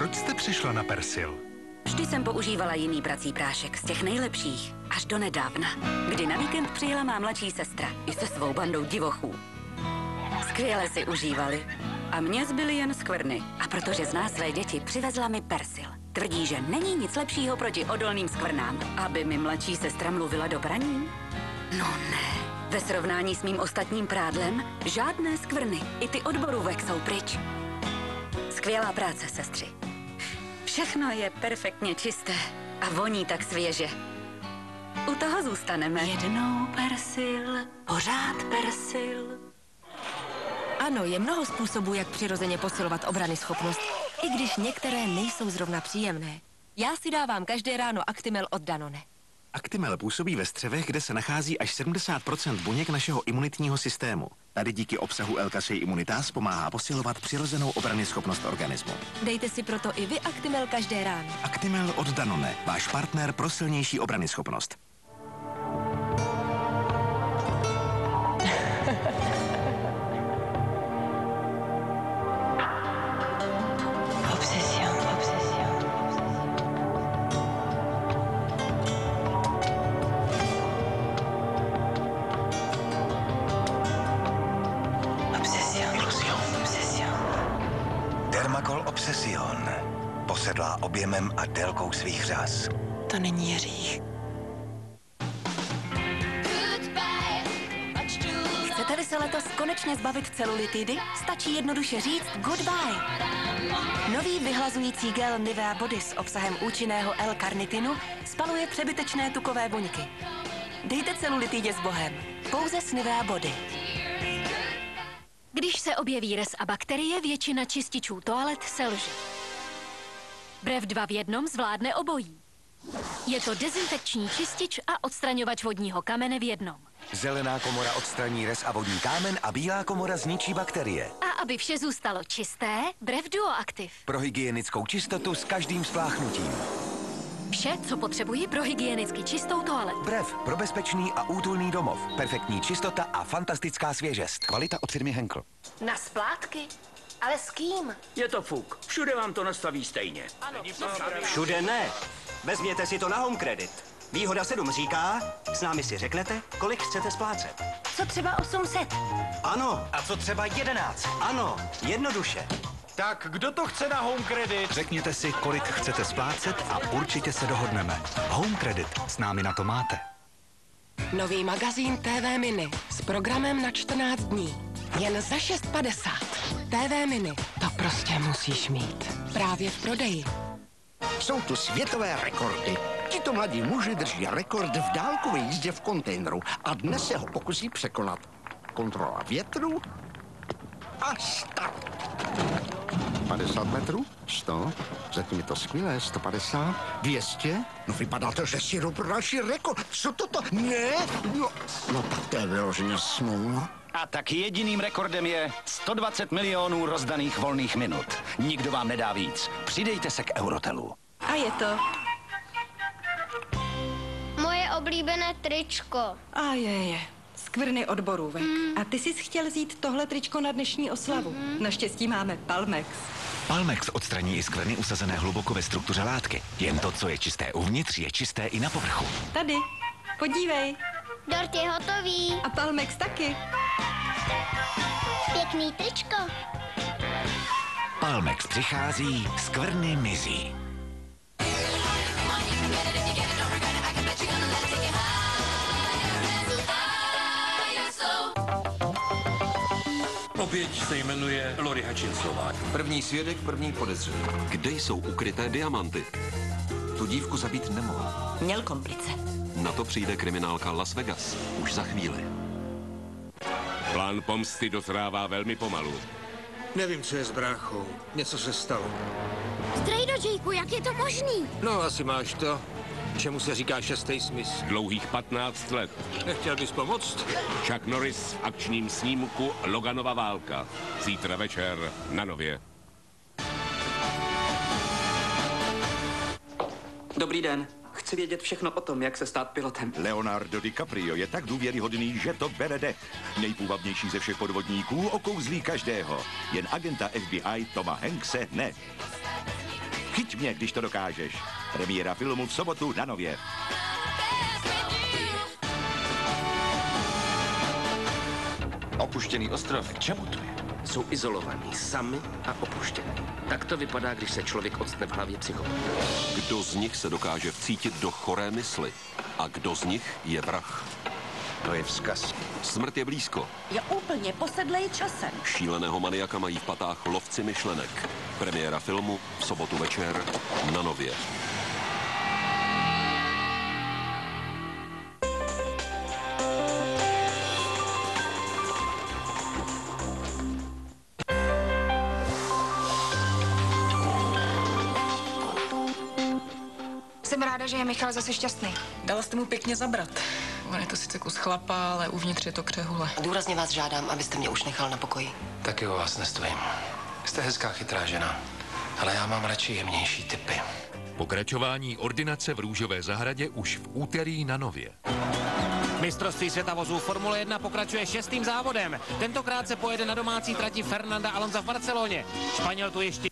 Proč jste přišla na Persil? Vždy jsem používala jiný prací prášek z těch nejlepších, až do nedávna, kdy na víkend přijela má mladší sestra i se svou bandou divochů. Skvěle si užívali. A mě zbyly jen skvrny. A protože zná své děti, přivezla mi persil. Tvrdí, že není nic lepšího proti odolným skvrnám. Aby mi mladší sestra mluvila do braní? No ne. Ve srovnání s mým ostatním prádlem žádné skvrny. I ty od borůvek jsou pryč. Skvělá práce, sestři. Všechno je perfektně čisté a voní tak svěže. U toho zůstaneme. Jednou persil, pořád persil. Ano, je mnoho způsobů, jak přirozeně posilovat obrany schopnost, i když některé nejsou zrovna příjemné. Já si dávám každé ráno Actimel od Danone. Actimel působí ve střevech, kde se nachází až 70% buněk našeho imunitního systému. Tady díky obsahu l Immunitas pomáhá posilovat přirozenou obrany schopnost organismu. Dejte si proto i vy Actimel každé ráno. Actimel od Danone, váš partner pro silnější obrany schopnost. Posedlá objemem a délkou svých řas. To není hřích. Chcete-li se letos konečně zbavit celulitidy? Stačí jednoduše říct goodbye. Nový vyhlazující gel Nivea Body s obsahem účinného L-karnitinu spaluje přebytečné tukové buňky. Dejte celulitidě s bohem. Pouze s Nivea Body. Když se objeví res a bakterie, většina čističů toalet selže. Brev 2 v jednom zvládne obojí. Je to dezinfekční čistič a odstraňovač vodního kamene v jednom. Zelená komora odstraní res a vodní kámen a bílá komora zničí bakterie. A aby vše zůstalo čisté, Brev Duo Active. Pro hygienickou čistotu s každým spláchnutím. Vše, co potřebuji pro hygienicky čistou toaletu. Brev pro bezpečný a útulný domov. Perfektní čistota a fantastická svěžest. Kvalita od firmy Henkel. Na splátky? Ale s kým? Je to fuk. Všude vám to nastaví stejně. Ano. Všude ne. Vezměte si to na home credit. Výhoda 7 říká, s námi si řeknete, kolik chcete splácet. Co třeba 800? Ano. A co třeba 11? Ano, jednoduše. Tak kdo to chce na Home Credit? Řekněte si, kolik chcete splácet a určitě se dohodneme. Home Credit, s námi na to máte. Nový magazín TV Mini s programem na 14 dní. Jen za 6,50. TV Mini. To prostě musíš mít. Právě v prodeji. Jsou tu světové rekordy. Tito mladí muži drží rekord v dálkové jízdě v kontejneru a dnes se ho pokusí překonat. Kontrola větru a start. 50 metrů, 100, zatím je to skvělé, 150, 200, no vypadá to, že si pro další rekord. Co toto? Ne? No, no tak to je vyloženě smůla. A tak jediným rekordem je 120 milionů rozdaných volných minut. Nikdo vám nedá víc. Přidejte se k Eurotelu. A je to. Moje oblíbené tričko. A je, je. Skvrny od borůvek. Mm. A ty jsi chtěl vzít tohle tričko na dnešní oslavu. Mm-hmm. Naštěstí máme Palmex. Palmex odstraní i skvrny usazené hluboko ve struktuře látky. Jen to, co je čisté uvnitř, je čisté i na povrchu. Tady. Podívej. Dort je hotový. A Palmex taky. Pěkný tričko. Palmex přichází, skvrny mizí. Oběť se jmenuje Lori Hutchinsová. První svědek, první podezřelý. Kde jsou ukryté diamanty? Tu dívku zabít nemohl. Měl komplice. Na to přijde kriminálka Las Vegas. Už za chvíli. Plán pomsty dozrává velmi pomalu. Nevím, co je s bráchou. Něco se stalo. Strejdo, Jakeu, jak je to možný? No, asi máš to. Čemu se říká šestý smysl? Dlouhých 15 let. Nechtěl bys pomoct? Chuck Norris v akčním snímku Loganova válka. Zítra večer na Nově. Dobrý den. Chci vědět všechno o tom, jak se stát pilotem. Leonardo DiCaprio je tak důvěryhodný, že to bere dech. Nejpůvabnější ze všech podvodníků okouzlí každého. Jen agenta FBI Toma Hankse ne. Chyť mě, když to dokážeš. Premiéra filmu v sobotu na Nově. Opuštěný ostrov. K čemu to je? Jsou izolovaní, sami a opuštění. Tak to vypadá, když se člověk odstne v hlavě psychopata. Kdo z nich se dokáže vcítit do choré mysli? A kdo z nich je vrah? To je vzkaz. Smrt je blízko. Je úplně posedlej časem. Šíleného maniaka mají v patách lovci myšlenek. Premiéra filmu v sobotu večer na Nově. Jsem ráda, že je Michal zase šťastný. Dala jste mu pěkně zabrat. On je to sice kus chlapa, ale uvnitř je to křehule. Důrazně vás žádám, abyste mě už nechal na pokoji. Taky o vás nestojím. Jste hezká, chytrá žena. Ale já mám radši jemnější typy. Pokračování ordinace v Růžové zahradě už v úterý na Nově. Mistrovství světa vozů Formule 1 pokračuje šestým závodem. Tentokrát se pojede na domácí trati Fernanda Alonza v Barceloně. Španěl tu ještě